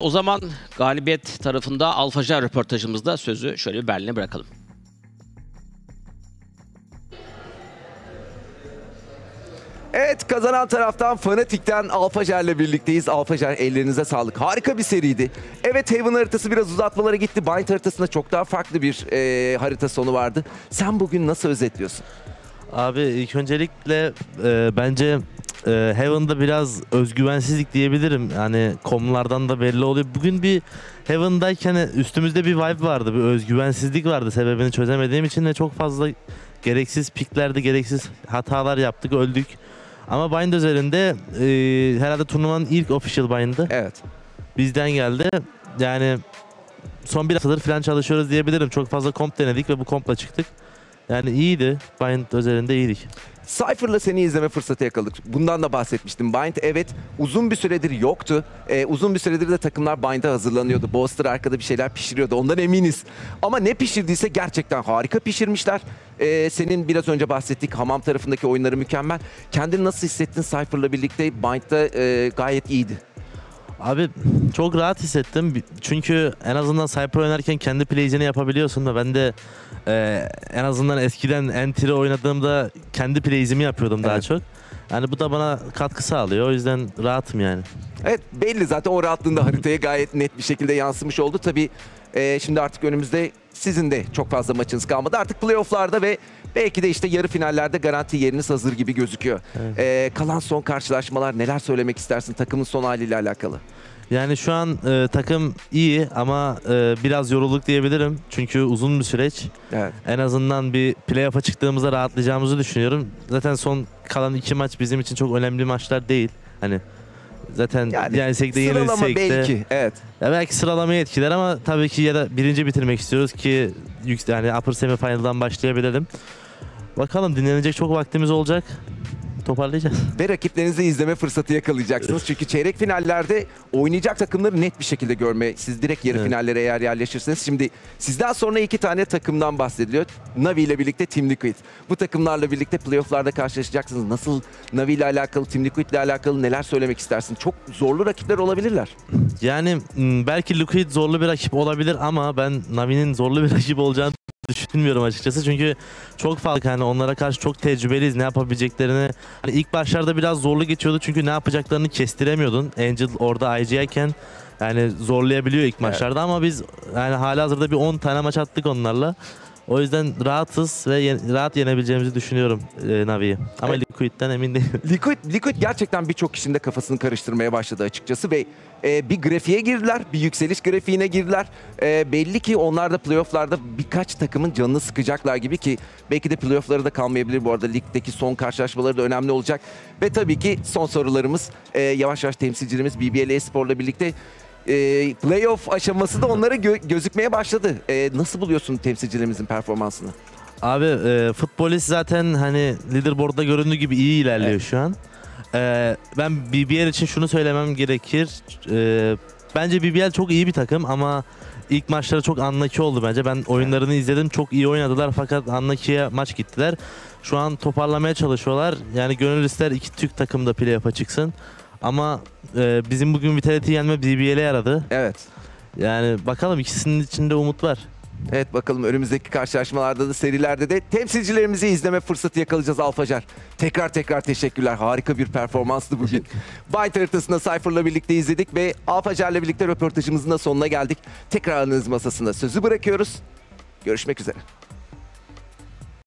O zaman galibiyet tarafında Alfajar röportajımızda sözü şöyle bir Berlin'e bırakalım. Evet kazanan taraftan Fanatik'ten Alfajer'le birlikteyiz. Alfajer ellerinize sağlık. Harika bir seriydi. Evet Haven haritası biraz uzatmalara gitti. Bind haritasında çok daha farklı bir e, harita sonu vardı. Sen bugün nasıl özetliyorsun? Abi ilk öncelikle e, bence e, Heaven'da biraz özgüvensizlik diyebilirim. Yani konulardan da belli oluyor. Bugün bir Heaven'dayken üstümüzde bir vibe vardı. Bir özgüvensizlik vardı. Sebebini çözemediğim için de çok fazla gereksiz piklerde gereksiz hatalar yaptık, öldük. Ama Bind üzerinde e, herhalde turnuvanın ilk official bind'ı. Evet. Bizden geldi. Yani son bir haftadır falan çalışıyoruz diyebilirim. Çok fazla komp denedik ve bu kompla çıktık. Yani iyiydi. Bind üzerinde iyiydik. Cypher'la seni izleme fırsatı yakaladık. Bundan da bahsetmiştim. Bind evet uzun bir süredir yoktu. Ee, uzun bir süredir de takımlar Bind'a hazırlanıyordu. Boster arkada bir şeyler pişiriyordu. Ondan eminiz. Ama ne pişirdiyse gerçekten harika pişirmişler. Ee, senin biraz önce bahsettik hamam tarafındaki oyunları mükemmel. Kendini nasıl hissettin Cypher'la birlikte? Bind'da e, gayet iyiydi. Abi çok rahat hissettim. Çünkü en azından Cypher oynarken kendi play'ini yapabiliyorsun da ben de e, en azından eskiden Entry oynadığımda kendi play'imi yapıyordum daha Evet. çok. Yani bu da bana katkı sağlıyor. O yüzden rahatım yani. Evet belli zaten o rahatlığında haritaya gayet net bir şekilde yansımış oldu. Tabii e, şimdi artık önümüzde sizin de çok fazla maçınız kalmadı. Artık playofflarda ve belki de işte yarı finallerde garanti yeriniz hazır gibi gözüküyor. Evet. E, kalan son karşılaşmalar neler söylemek istersin takımın son haliyle alakalı? Yani şu an e, takım iyi ama e, biraz yorulduk diyebilirim. Çünkü uzun bir süreç. Evet. En azından bir playoff'a çıktığımızda rahatlayacağımızı düşünüyorum. Zaten son kalan iki maç bizim için çok önemli maçlar değil. Hani zaten Yani yensek de Sıralama yenilsek de. belki. Evet. Ya belki sıralamayı etkiler ama tabii ki ya da birinci bitirmek istiyoruz ki yani upper semifinal'dan başlayabilelim. Bakalım dinlenecek çok vaktimiz olacak. Toparlayacağız. Ve rakiplerinizi izleme fırsatı yakalayacaksınız. Çünkü çeyrek finallerde oynayacak takımları net bir şekilde görme. Siz direkt yarı Evet. finallere eğer yerleşirseniz. Şimdi sizden sonra iki tane takımdan bahsediliyor. Navi ile birlikte Team Liquid. Bu takımlarla birlikte playofflarda karşılaşacaksınız. Nasıl Navi ile alakalı, Team Liquid ile alakalı neler söylemek istersin? Çok zorlu rakipler olabilirler. Yani m, belki Liquid zorlu bir rakip olabilir ama ben Navi'nin zorlu bir rakip olacağını düşünmüyorum açıkçası. Çünkü çok fazla hani onlara karşı çok tecrübeliyiz. Ne yapabileceklerini hani ilk başlarda biraz zorlu geçiyordu çünkü ne yapacaklarını kestiremiyordun. Angel orada IG'yken yani zorlayabiliyor ilk maçlarda ama biz yani hala hazırda bir 10 tane maç attık onlarla. O yüzden rahatız ve yen- rahat yenebileceğimizi düşünüyorum e, Navi'yi. Ama. Liquid'den emin değilim. Liquid, Liquid gerçekten birçok kişinin de kafasını karıştırmaya başladı açıkçası ve e, bir grafiğe girdiler, bir yükseliş grafiğine girdiler. E, belli ki onlar da playofflarda birkaç takımın canını sıkacaklar gibi ki belki de playofflara da kalmayabilir bu arada. Ligdeki son karşılaşmaları da önemli olacak. Ve tabii ki son sorularımız e, yavaş yavaş temsilcilerimiz BBL Espor'la birlikte e, playoff aşaması da onlara gö- gözükmeye başladı. E, nasıl buluyorsun temsilcilerimizin performansını? Abi e, futbolist zaten hani leaderboard'da göründüğü gibi iyi ilerliyor Evet. şu an. E, ben BBL için şunu söylemem gerekir. E, bence BBL çok iyi bir takım ama ilk maçları çok anlaki oldu bence. Ben oyunlarını izledim. Çok iyi oynadılar fakat anlakiye maç gittiler. Şu an toparlamaya çalışıyorlar. Yani gönül ister iki Türk takım da playoff'a çıksın. Ama e, bizim bugün Vitality'yi yenme BBL'e yaradı. Evet. Yani bakalım ikisinin içinde umut var. Evet bakalım önümüzdeki karşılaşmalarda da serilerde de temsilcilerimizi izleme fırsatı yakalayacağız Alfacar. Tekrar tekrar teşekkürler. Harika bir performanstı bugün. Bind haritasında Cypher'la birlikte izledik ve Alfacar'la birlikte röportajımızın da sonuna geldik. Tekrar analiz masasında sözü bırakıyoruz. Görüşmek üzere.